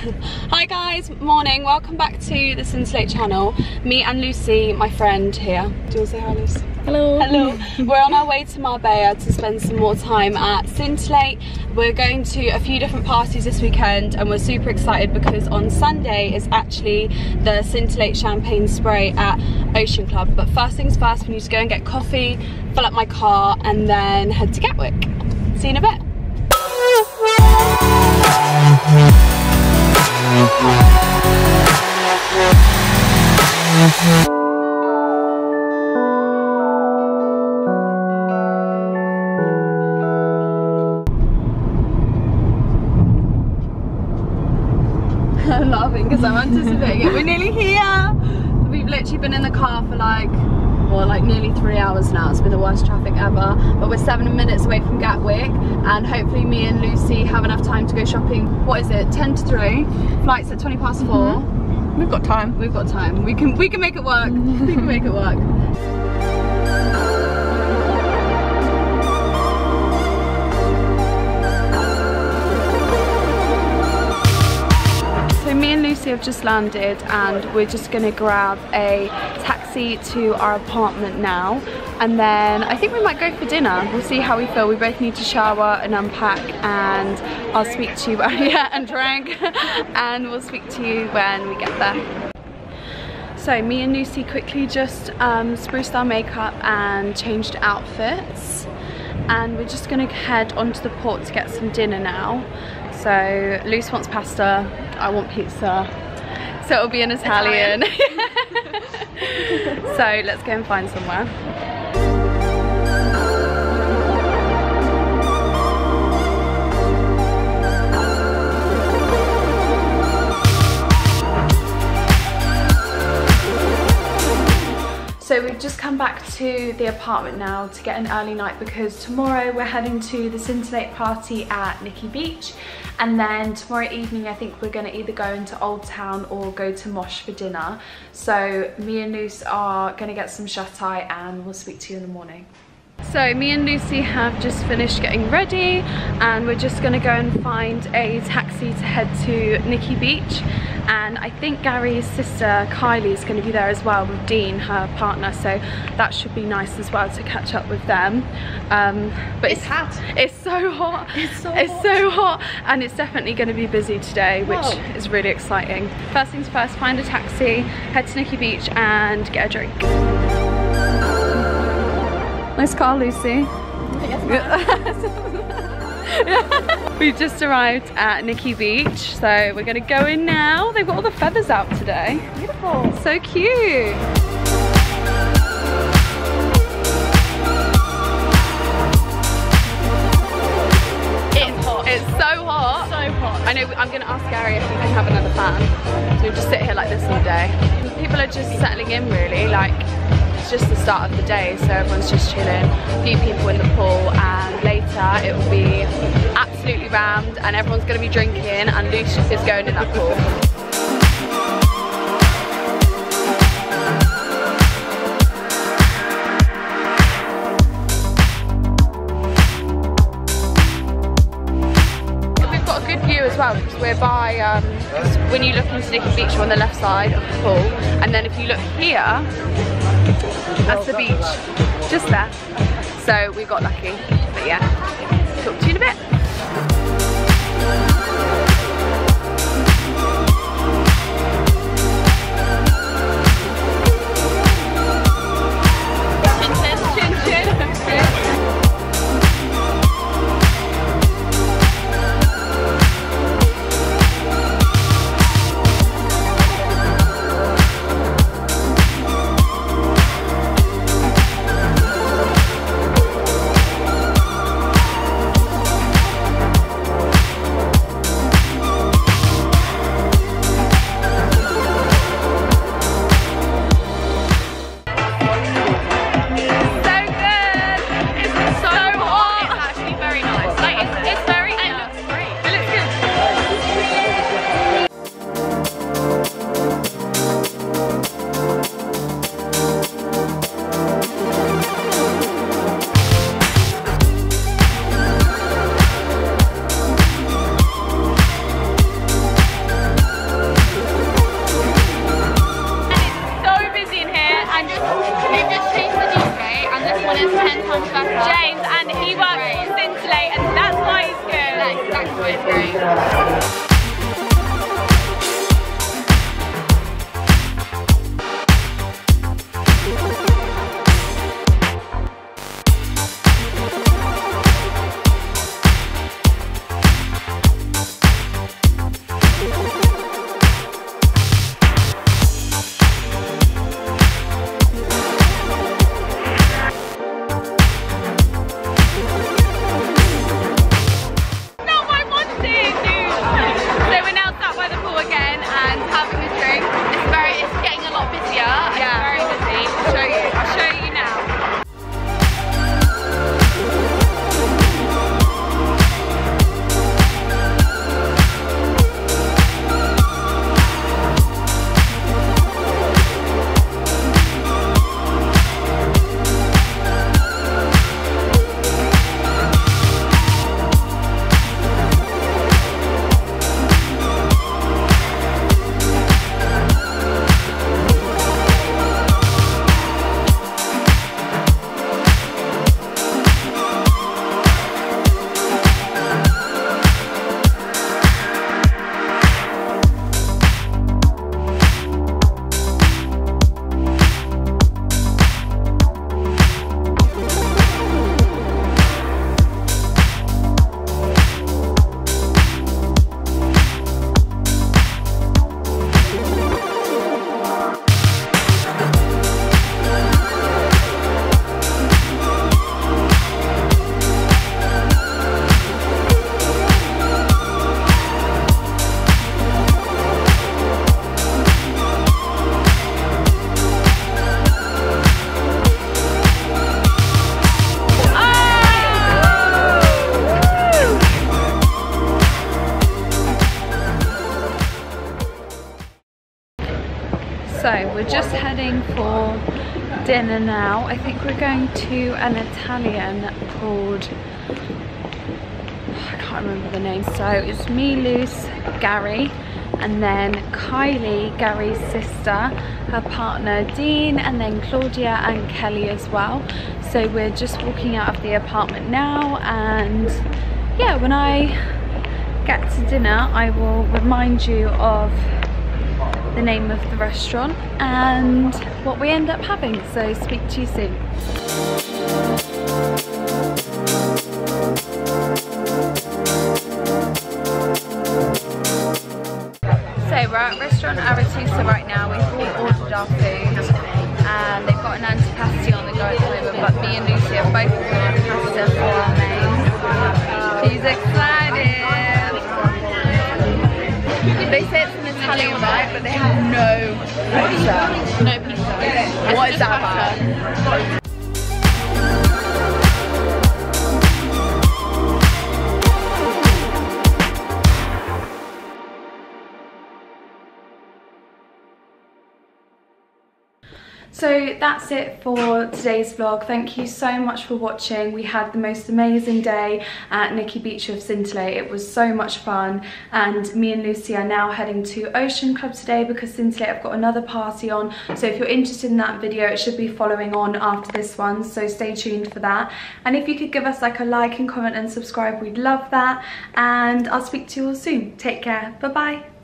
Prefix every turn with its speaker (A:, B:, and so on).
A: Hi guys, morning. Welcome back to the Scintillate channel. Me and Lucy, my friend here. Do you want to say hi, Lucy?
B: Hello.
A: Hello. We're on our way to Marbella to spend some more time at Scintillate. We're going to a few different parties this weekend and we're super excited because on Sunday is actually the Scintillate Champagne Spray at Ocean Club. But first things first, we need to go and get coffee, fill up my car and then head to Gatwick. See you in a bit. I'm laughing because I'm anticipating it. We're nearly here. We've literally been in the car for like, well, like nearly three hours now. It's been the worst traffic ever. But we're seven minutes away from Gatwick, and hopefully me and Lucy have enough time to go shopping. What is it? 10 to 3. Flights at 20 past 4 mm-hmm.
B: We've got time.
A: We've got time. We can we can make it work. we can make it work. So me and Lucy have just landed and we're just gonna grab a taxi to our apartment now and then I think we might go for dinner. We'll see how we feel. We both need to shower and unpack and I'll speak to you, yeah, and drink and we'll speak to you when we get there. So me and Lucy quickly just um, spruced our makeup and changed outfits and we're just gonna head onto the port to get some dinner now. So Lucy wants pasta, I want pizza, so it'll be an Italian. so let's go and find somewhere. So we've just come back to the apartment now to get an early night because tomorrow we're heading to the Scintillate party at Nikki Beach and then tomorrow evening I think we're going to either go into Old Town or go to Mosh for dinner. So me and Luce are going to get some shut eye and we'll speak to you in the morning. So me and Lucy have just finished getting ready and we're just gonna go and find a taxi to head to Nikki Beach and I think Gary's sister Kylie is going to be there as well with Dean, her partner, so that should be nice as well to catch up with them. Um, but it's,
B: It's hot.
A: It's so hot.
B: It's so
A: It's
B: hot.
A: so hot and it's definitely going to be busy today, which
B: Whoa.
A: is really exciting. First things first, find a taxi, head to Nikki Beach and get a drink. Nice car, Lucy. We've just arrived at Nikki Beach, so we're gonna go in now. They've got all the feathers out today.
B: Beautiful.
A: So cute. I know, I'm gonna ask Gary if we can have another fan. So we just sit here like this all day. People are just settling in really, like it's just the start of the day, so everyone's just chilling. A few people in the pool and later it will be absolutely rammed and everyone's gonna be drinking and Lucius is going in that pool. We're by, um, when you look into Nikki Beach, you're on the left side of the pool, and then if you look here, that's the beach, just there. So we got lucky, but yeah, talk to you in a bit. We're just heading for dinner now. I think we're going to an Italian called, I can't remember the name. So it's me, Gary, and then Kylie, Gary's sister, her partner Dean, and then Claudia and Kelly as well. So we're just walking out of the apartment now and yeah, when I get to dinner, I will remind you of the name of the restaurant and what we end up having. So speak to you soon. So we're at restaurant Aretusa right now. We've all ordered our food and they've got an antipasti on the go at the moment but me and Lucy have both ordered pasta for our main. She's no pizza. No pizza. What is that about? So that's it for today's vlog. Thank you so much for watching. We had the most amazing day at Nikki Beach of Scintillate. It was so much fun and me and Lucy are now heading to Ocean Club today because Scintillate have got another party on. So if you're interested in that video, it should be following on after this one. So stay tuned for that. And if you could give us like a like and comment and subscribe, we'd love that. And I'll speak to you all soon. Take care. Bye-bye.